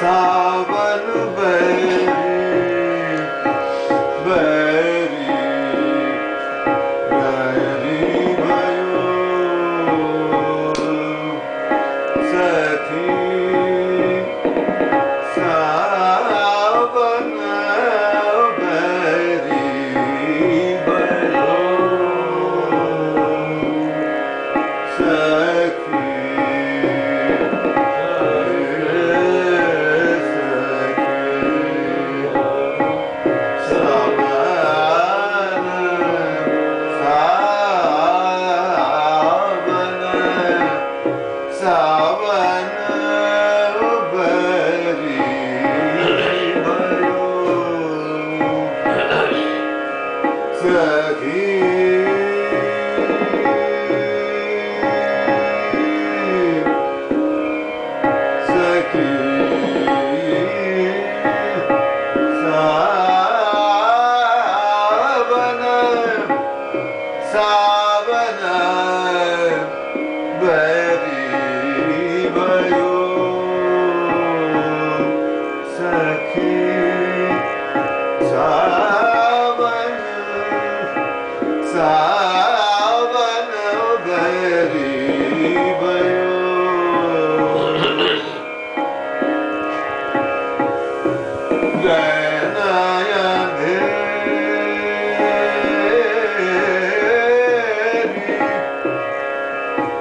सावन बन 자, 그...